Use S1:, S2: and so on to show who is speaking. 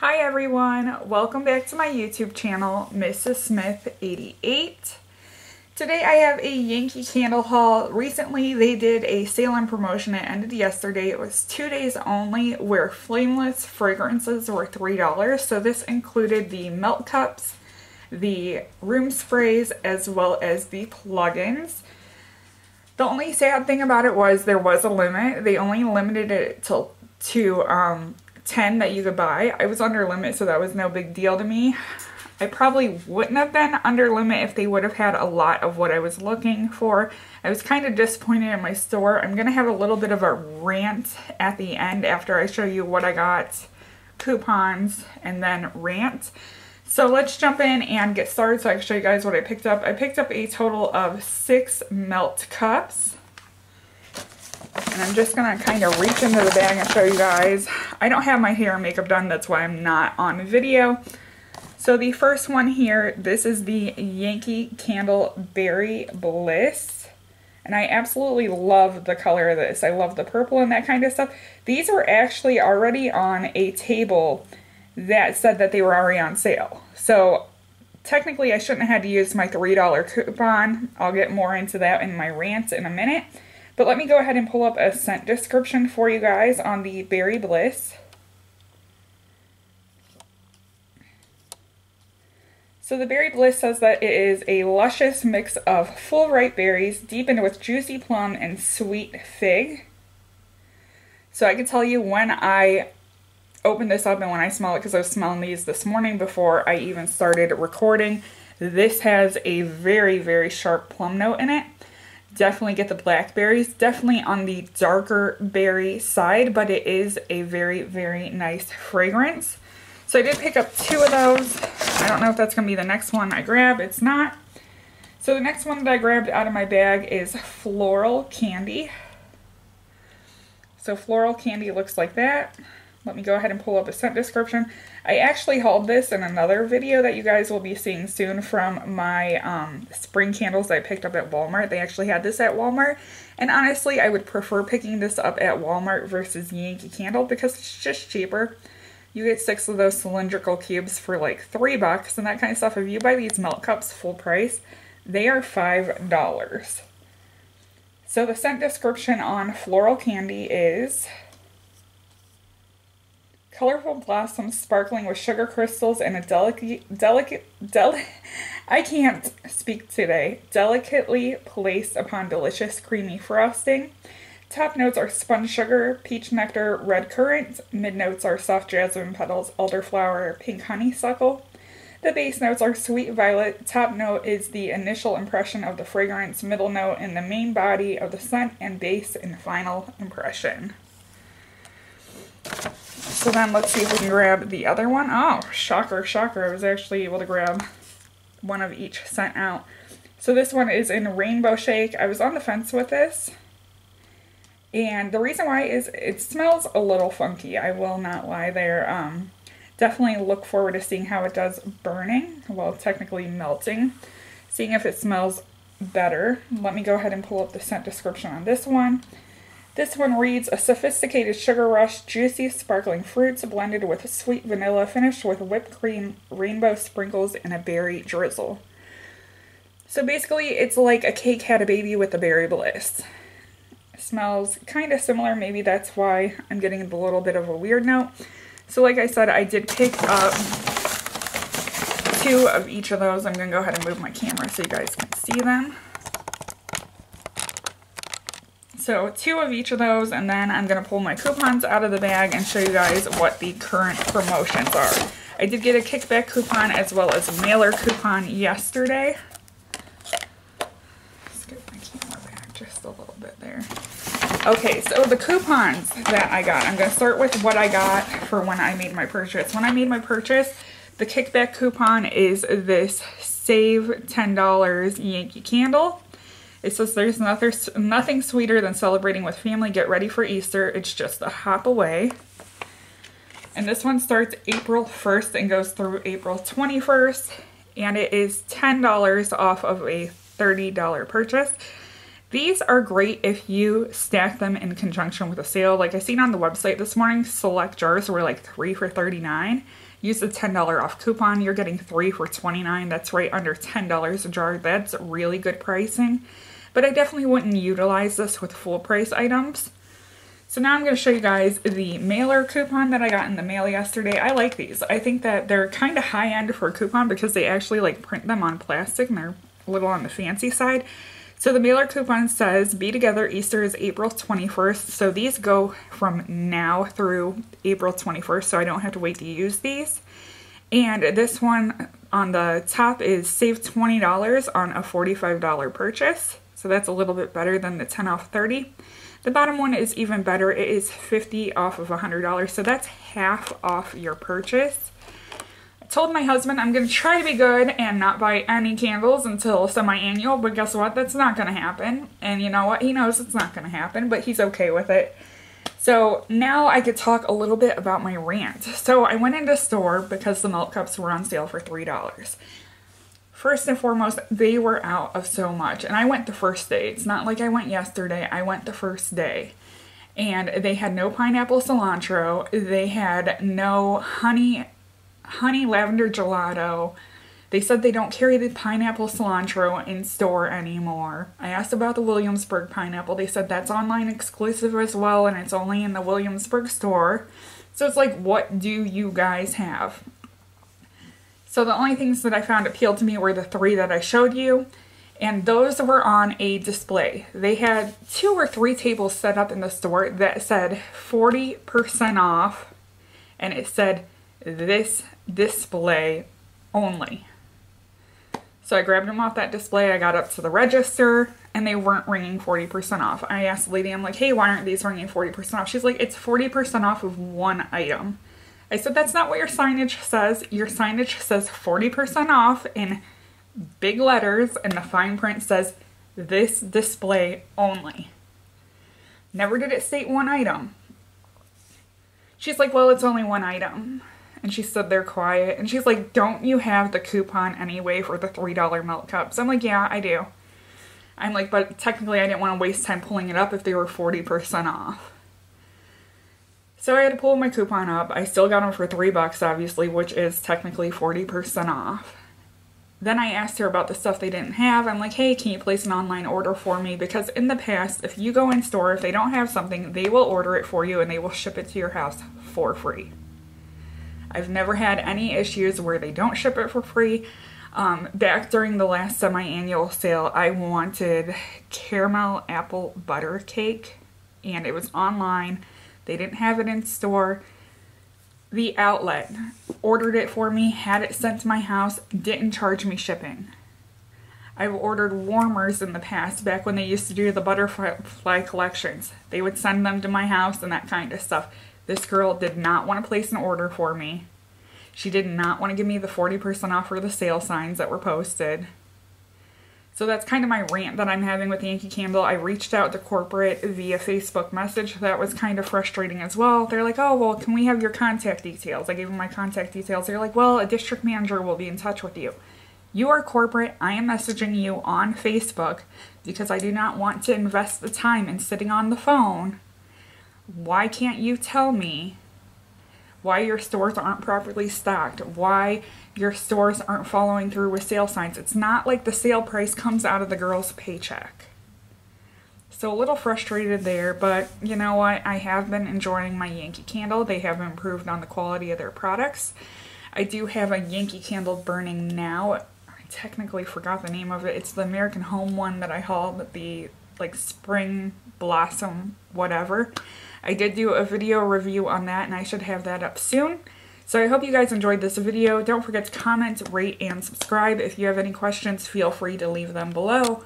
S1: Hi everyone, welcome back to my YouTube channel, Mrs. Smith 88. Today I have a Yankee Candle haul. Recently they did a sale and promotion. It ended yesterday. It was two days only where flameless fragrances were $3. So this included the melt cups, the room sprays, as well as the plugins. The only sad thing about it was there was a limit. They only limited it to, to um, 10 that you could buy. I was under limit, so that was no big deal to me. I probably wouldn't have been under limit if they would have had a lot of what I was looking for. I was kind of disappointed in my store. I'm going to have a little bit of a rant at the end after I show you what I got, coupons, and then rant. So let's jump in and get started so I can show you guys what I picked up. I picked up a total of six melt cups. And I'm just to kind of reach into the bag and show you guys. I don't have my hair and makeup done, that's why I'm not on video. So the first one here, this is the Yankee Candle Berry Bliss. And I absolutely love the color of this. I love the purple and that kind of stuff. These were actually already on a table that said that they were already on sale. So technically I shouldn't have had to use my $3 coupon. I'll get more into that in my rant in a minute. But let me go ahead and pull up a scent description for you guys on the Berry Bliss. So the Berry Bliss says that it is a luscious mix of full ripe berries deepened with juicy plum and sweet fig. So I can tell you when I open this up and when I smell it, because I was smelling these this morning before I even started recording, this has a very, very sharp plum note in it. Definitely get the blackberries. Definitely on the darker berry side, but it is a very, very nice fragrance. So I did pick up two of those. I don't know if that's going to be the next one I grab. It's not. So the next one that I grabbed out of my bag is Floral Candy. So Floral Candy looks like that. Let me go ahead and pull up a scent description. I actually hauled this in another video that you guys will be seeing soon from my um, spring candles I picked up at Walmart. They actually had this at Walmart. And honestly, I would prefer picking this up at Walmart versus Yankee Candle because it's just cheaper. You get six of those cylindrical cubes for like three bucks and that kind of stuff. If you buy these melt cups full price, they are five dollars. So the scent description on Floral Candy is colorful blossoms sparkling with sugar crystals and a delicate, delicate, del I can't speak today, delicately placed upon delicious creamy frosting. Top notes are spun sugar, peach nectar, red currant. Mid notes are soft jasmine petals, elderflower, pink honeysuckle. The base notes are sweet violet. Top note is the initial impression of the fragrance, middle note in the main body of the scent, and base and final impression. So then let's see if we can grab the other one. Oh, shocker, shocker. I was actually able to grab one of each scent out. So this one is in Rainbow Shake. I was on the fence with this. And the reason why is it smells a little funky. I will not lie there. Um, definitely look forward to seeing how it does burning. Well, technically melting. Seeing if it smells better. Let me go ahead and pull up the scent description on this one. This one reads, a sophisticated sugar rush, juicy sparkling fruits blended with sweet vanilla, finished with whipped cream, rainbow sprinkles, and a berry drizzle. So basically, it's like a cake had a baby with a berry bliss. Smells kind of similar, maybe that's why I'm getting a little bit of a weird note. So like I said, I did pick up two of each of those. I'm going to go ahead and move my camera so you guys can see them. So two of each of those, and then I'm going to pull my coupons out of the bag and show you guys what the current promotions are. I did get a kickback coupon as well as a mailer coupon yesterday. Get my camera back just a little bit there. Okay, so the coupons that I got, I'm going to start with what I got for when I made my purchase. When I made my purchase, the kickback coupon is this Save $10 Yankee Candle. It says there's nothing, nothing sweeter than celebrating with family. Get ready for Easter. It's just a hop away. And this one starts April 1st and goes through April 21st. And it is $10 off of a $30 purchase. These are great if you stack them in conjunction with a sale. Like I seen on the website this morning, select jars were like three for 39. Use the $10 off coupon, you're getting three for 29. That's right under $10 a jar. That's really good pricing. But I definitely wouldn't utilize this with full price items. So now I'm going to show you guys the mailer coupon that I got in the mail yesterday. I like these. I think that they're kind of high end for a coupon because they actually like print them on plastic and they're a little on the fancy side. So the mailer coupon says Be Together Easter is April 21st. So these go from now through April 21st. So I don't have to wait to use these. And this one on the top is save $20 on a $45 purchase. So that's a little bit better than the 10 off 30. The bottom one is even better. It is 50 off of $100. So that's half off your purchase. I told my husband I'm going to try to be good and not buy any candles until semi-annual, but guess what? That's not going to happen. And you know what? He knows it's not going to happen, but he's okay with it. So now I could talk a little bit about my rant. So I went into store because the melt cups were on sale for $3. First and foremost, they were out of so much. And I went the first day. It's not like I went yesterday. I went the first day. And they had no pineapple cilantro. They had no honey honey lavender gelato. They said they don't carry the pineapple cilantro in store anymore. I asked about the Williamsburg pineapple. They said that's online exclusive as well and it's only in the Williamsburg store. So it's like, what do you guys have? So the only things that I found appealed to me were the three that I showed you, and those were on a display. They had two or three tables set up in the store that said 40% off, and it said this display only. So I grabbed them off that display, I got up to the register, and they weren't ringing 40% off. I asked the lady, I'm like, hey, why aren't these ringing 40% off? She's like, it's 40% off of one item. I said, that's not what your signage says. Your signage says 40% off in big letters, and the fine print says, this display only. Never did it state one item. She's like, well, it's only one item. And she stood there quiet. And she's like, don't you have the coupon anyway for the $3 melt cups? I'm like, yeah, I do. I'm like, but technically I didn't want to waste time pulling it up if they were 40% off. So I had to pull my coupon up. I still got them for three bucks, obviously, which is technically 40% off. Then I asked her about the stuff they didn't have. I'm like, hey, can you place an online order for me? Because in the past, if you go in store, if they don't have something, they will order it for you and they will ship it to your house for free. I've never had any issues where they don't ship it for free. Um, back during the last semi-annual sale, I wanted caramel apple butter cake and it was online they didn't have it in store. The outlet ordered it for me, had it sent to my house, didn't charge me shipping. I've ordered warmers in the past, back when they used to do the butterfly collections. They would send them to my house and that kind of stuff. This girl did not want to place an order for me. She did not want to give me the 40% off for the sale signs that were posted. So that's kind of my rant that I'm having with Yankee Candle. I reached out to corporate via Facebook message. That was kind of frustrating as well. They're like, oh, well, can we have your contact details? I gave them my contact details. They're like, well, a district manager will be in touch with you. You are corporate. I am messaging you on Facebook because I do not want to invest the time in sitting on the phone. Why can't you tell me why your stores aren't properly stocked, why your stores aren't following through with sale signs. It's not like the sale price comes out of the girl's paycheck. So a little frustrated there, but you know what? I have been enjoying my Yankee Candle. They have improved on the quality of their products. I do have a Yankee Candle burning now. I technically forgot the name of it. It's the American Home one that I hauled, the like spring blossom whatever. I did do a video review on that and I should have that up soon. So I hope you guys enjoyed this video. Don't forget to comment, rate, and subscribe. If you have any questions, feel free to leave them below.